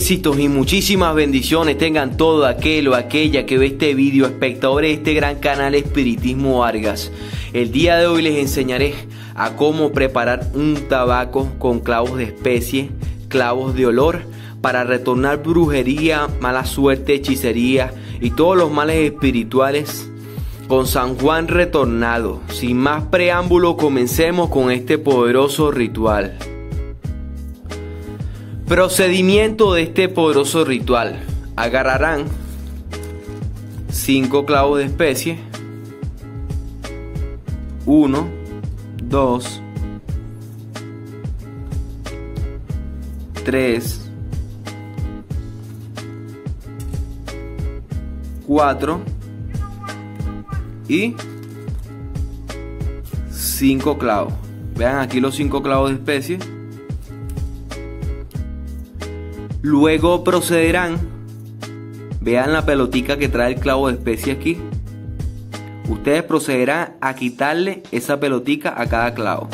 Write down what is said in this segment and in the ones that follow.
Éxitos y muchísimas bendiciones tengan todo aquel o aquella que ve este vídeo, espectadores de este gran canal Espiritismo Vargas. El día de hoy les enseñaré a cómo preparar un tabaco con clavos de especie, clavos de olor, para retornar brujería, mala suerte, hechicería y todos los males espirituales con San Juan retornado. Sin más preámbulo, comencemos con este poderoso ritual. Procedimiento de este poderoso ritual. Agarrarán 5 clavos de especie. 1, 2, 3, 4 y 5 clavos. Vean aquí los 5 clavos de especie. Luego procederán, vean la pelotica que trae el clavo de especie aquí. Ustedes procederán a quitarle esa pelotica a cada clavo.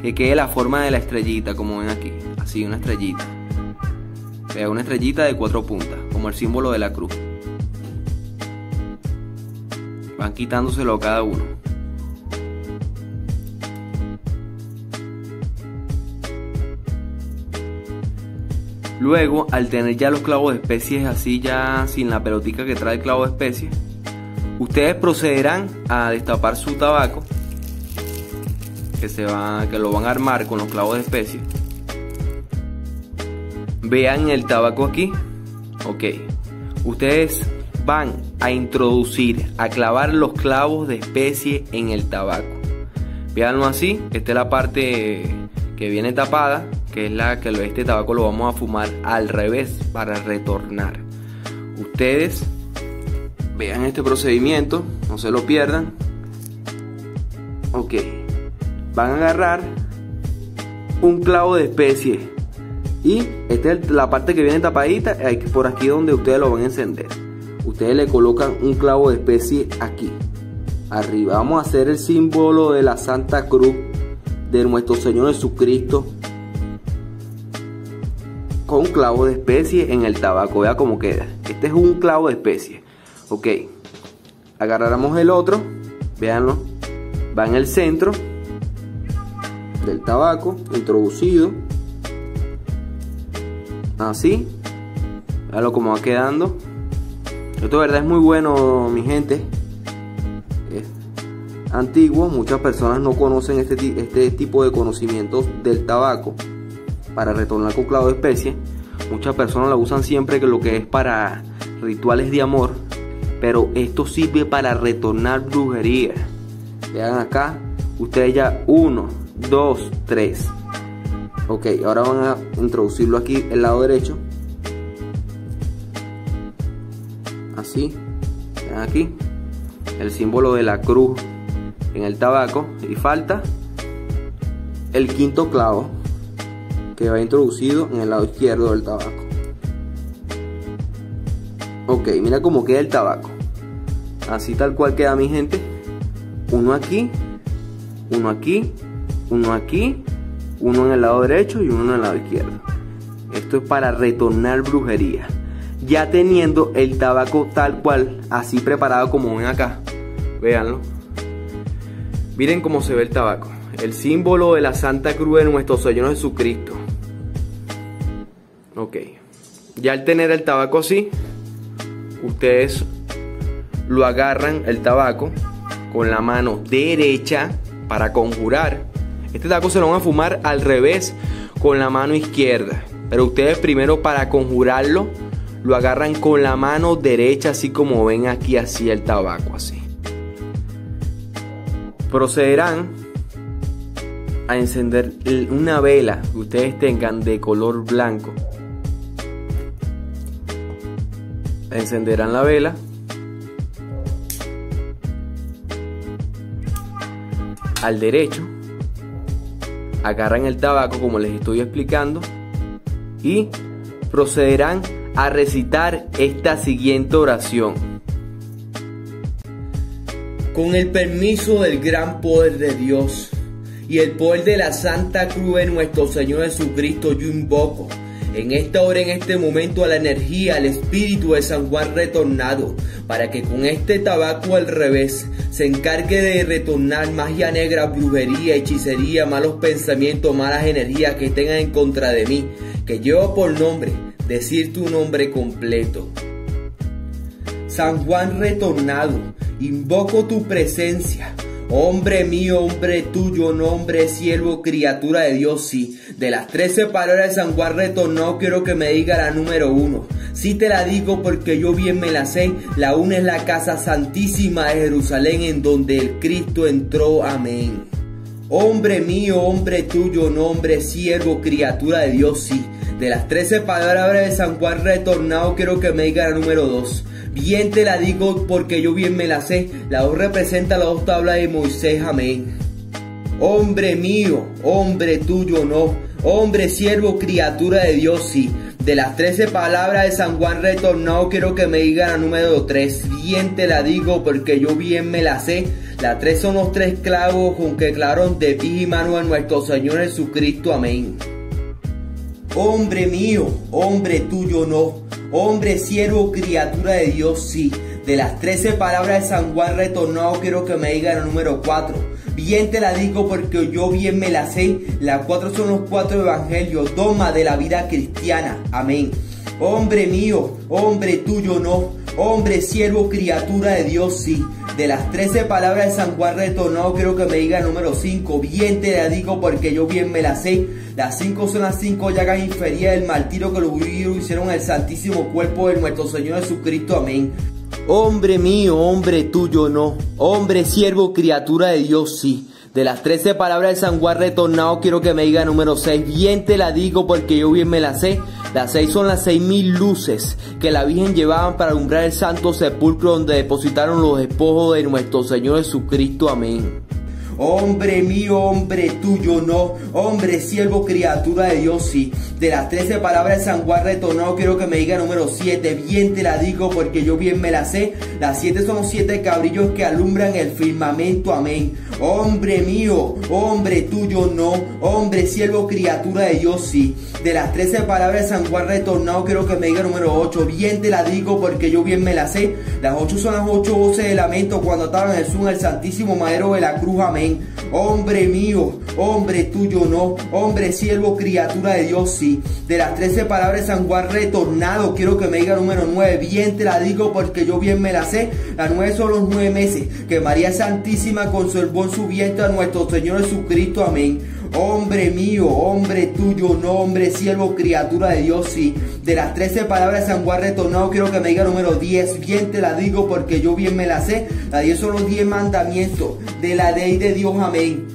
Que quede la forma de la estrellita, como ven aquí. Así, una estrellita. Vean, una estrellita de cuatro puntas, como el símbolo de la cruz. Van quitándoselo a cada uno. Luego, al tener ya los clavos de especies así ya sin la pelotica que trae el clavo de especie, ustedes procederán a destapar su tabaco, que, se va, que lo van a armar con los clavos de especie. Vean el tabaco aquí. Ok. Ustedes van a introducir, a clavar los clavos de especie en el tabaco. Veanlo así. Esta es la parte que viene tapada que es la que este tabaco lo vamos a fumar al revés para retornar. Ustedes vean este procedimiento, no se lo pierdan. Ok, van a agarrar un clavo de especie y esta es la parte que viene tapadita, por aquí donde ustedes lo van a encender. Ustedes le colocan un clavo de especie aquí. Arriba vamos a hacer el símbolo de la Santa Cruz de nuestro Señor Jesucristo con clavo de especie en el tabaco. Vea cómo queda. Este es un clavo de especie. Ok. Agarramos el otro. Veanlo. Va en el centro del tabaco. Introducido. Así. Veanlo cómo va quedando. Esto de verdad es muy bueno, mi gente. Es antiguo. Muchas personas no conocen este, este tipo de conocimientos del tabaco para retornar con clavo de especie. Muchas personas la usan siempre que lo que es para rituales de amor, pero esto sirve para retornar brujería. Vean acá, ustedes ya 1, 2, 3. Ok, ahora van a introducirlo aquí el lado derecho. Así, vean aquí, el símbolo de la cruz en el tabaco y falta el quinto clavo que va introducido en el lado izquierdo del tabaco. Ok, mira cómo queda el tabaco. Así tal cual queda mi gente. Uno aquí, uno aquí, uno aquí, uno en el lado derecho y uno en el lado izquierdo. Esto es para retornar brujería. Ya teniendo el tabaco tal cual, así preparado como ven acá. Véanlo. Miren cómo se ve el tabaco. El símbolo de la Santa Cruz de nuestro Señor Jesucristo. Ok. Ya al tener el tabaco así, ustedes lo agarran el tabaco con la mano derecha para conjurar. Este tabaco se lo van a fumar al revés con la mano izquierda. Pero ustedes primero para conjurarlo lo agarran con la mano derecha así como ven aquí así el tabaco así. Procederán a encender una vela que ustedes tengan de color blanco encenderán la vela. Al derecho agarran el tabaco como les estoy explicando y procederán a recitar esta siguiente oración. Con el permiso del gran poder de Dios y el poder de la Santa Cruz de nuestro Señor Jesucristo yo invoco en esta hora, en este momento, a la energía, al espíritu de San Juan retornado, para que con este tabaco al revés se encargue de retornar magia negra, brujería, hechicería, malos pensamientos, malas energías que tengan en contra de mí, que llevo por nombre, decir tu nombre completo. San Juan retornado, invoco tu presencia Hombre mío, hombre tuyo, nombre, siervo, criatura de Dios, sí. De las trece palabras de San Juan retornó, quiero que me diga la número uno. Sí te la digo porque yo bien me la sé. La una es la casa santísima de Jerusalén en donde el Cristo entró. Amén. Hombre mío, hombre tuyo, nombre, siervo, criatura de Dios, sí. De las trece palabras de San Juan retornado, quiero que me diga la número dos. Bien te la digo porque yo bien me la sé. La dos representa las dos tablas de Moisés. Amén. Hombre mío, hombre tuyo no. Hombre, siervo, criatura de Dios, sí. De las trece palabras de San Juan retornado, quiero que me digan la número tres. Bien te la digo porque yo bien me la sé. Las tres son los tres clavos con que claron de ti y mano a nuestro Señor Jesucristo. Amén. Hombre mío, hombre tuyo no Hombre, siervo, criatura de Dios, sí. De las trece palabras de San Juan retornado, quiero que me diga el número 4. Bien te la digo porque yo bien me la sé. Las cuatro son los cuatro evangelios, dogma de la vida cristiana. Amén. Hombre mío, hombre tuyo no. Hombre, siervo, criatura de Dios, sí. De las trece palabras de San Juan retornado, quiero que me diga el número 5. Bien te la digo porque yo bien me la sé. Las cinco son las cinco llagas inferiores del martirio que los judíos hicieron al santísimo cuerpo de nuestro Señor Jesucristo. Amén. Hombre mío, hombre tuyo no. Hombre, siervo, criatura de Dios, sí. De las trece palabras de San Juan retornado, quiero que me diga el número 6. Bien te la digo porque yo bien me la sé. Las seis son las seis mil luces que la Virgen llevaban para alumbrar el santo sepulcro donde depositaron los despojos de nuestro Señor Jesucristo. Amén. Hombre mío, hombre tuyo, no. Hombre, siervo, criatura de Dios, sí. De las trece palabras de San Juan retornado, quiero que me diga número siete. Bien te la digo porque yo bien me la sé. Las siete son los siete cabrillos que alumbran el firmamento. Amén. Hombre mío, hombre tuyo, no. Hombre, siervo, criatura de Dios, sí. De las trece palabras de San Juan retornado, quiero que me diga número ocho. Bien te la digo porque yo bien me la sé. Las ocho son las ocho voces de lamento cuando estaba en Jesús, el Santísimo Madero de la Cruz. Amén. Hombre mío, hombre tuyo no, hombre siervo, criatura de Dios sí. De las trece palabras de San Juan retornado, quiero que me diga número nueve. Bien te la digo porque yo bien me la sé. Las nueve son los nueve meses que María Santísima conservó en su vientre a nuestro Señor Jesucristo. Amén. Hombre mío, hombre tuyo, no hombre, siervo, criatura de Dios, sí. De las trece palabras de San Juan retornado, quiero que me diga número 10. Bien te la digo porque yo bien me la sé. La 10 son los 10 mandamientos de la ley de Dios, amén.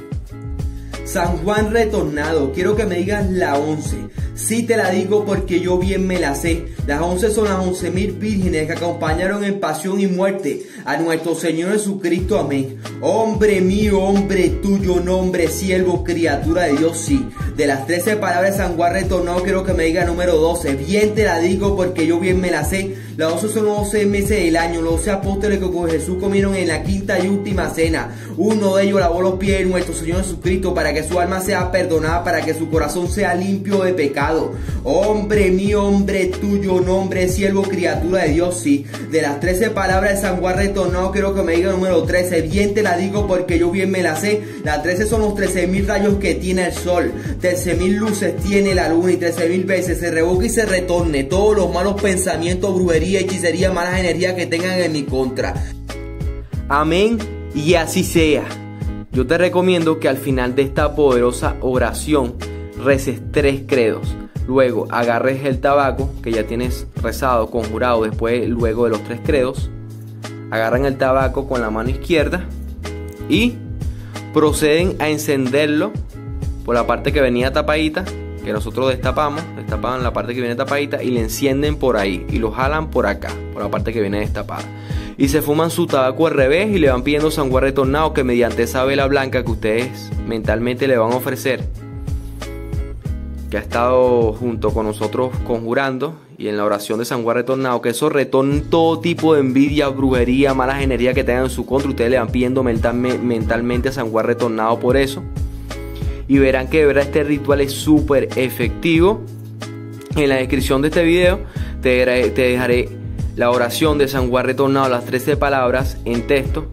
San Juan retornado, quiero que me digas la 11. Sí te la digo porque yo bien me la sé. Las 11 son las 11 mil vírgenes que acompañaron en pasión y muerte a nuestro Señor Jesucristo. Amén. Hombre mío, hombre tuyo, nombre, siervo, criatura de Dios, sí. De las 13 palabras de San Juan retornado, quiero que me diga número 12. Bien te la digo porque yo bien me la sé. Las 12 son los 12 meses del año. Los 12 apóstoles que con Jesús comieron en la quinta y última cena. Uno de ellos lavó los pies de nuestro Señor Jesucristo para que su alma sea perdonada, para que su corazón sea limpio de pecado. Hombre mío, hombre tuyo, nombre, siervo, criatura de Dios, sí. De las 13 palabras de San Juan retornado, quiero que me diga número 13. Bien te la digo porque yo bien me la sé. Las 13 son los 13 mil rayos que tiene el sol. 13 mil luces tiene la luna y 13 mil veces se revoca y se retorne todos los malos pensamientos, brujería, hechicería, malas energías que tengan en mi contra. Amén y así sea. Yo te recomiendo que al final de esta poderosa oración reces tres credos. Luego agarres el tabaco que ya tienes rezado, conjurado después, luego de los tres credos. Agarran el tabaco con la mano izquierda y proceden a encenderlo por la parte que venía tapadita, que nosotros destapamos, destapan la parte que viene tapadita y le encienden por ahí y lo jalan por acá, por la parte que viene destapada. Y se fuman su tabaco al revés y le van pidiendo San Juan retornado que mediante esa vela blanca que ustedes mentalmente le van a ofrecer, que ha estado junto con nosotros conjurando y en la oración de San retornado, que eso retorne todo tipo de envidia, brujería, malas energías que tengan en su contra. Ustedes le van pidiendo mentalmente a San retornado por eso. Y verán que de verdad este ritual es súper efectivo. En la descripción de este video te, dejaré la oración de San Juan retornado las 13 palabras en texto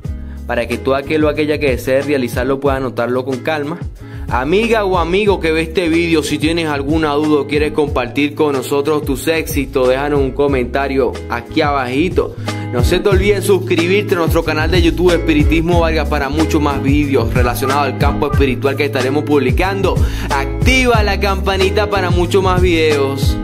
para que todo aquel o aquella que desee realizarlo pueda anotarlo con calma. Amiga o amigo que ve este video, si tienes alguna duda o quieres compartir con nosotros tus éxitos, déjanos un comentario aquí abajito. No se te olvide suscribirte a nuestro canal de YouTube Espiritismo Vargas para muchos más vídeos relacionados al campo espiritual que estaremos publicando. Activa la campanita para muchos más videos.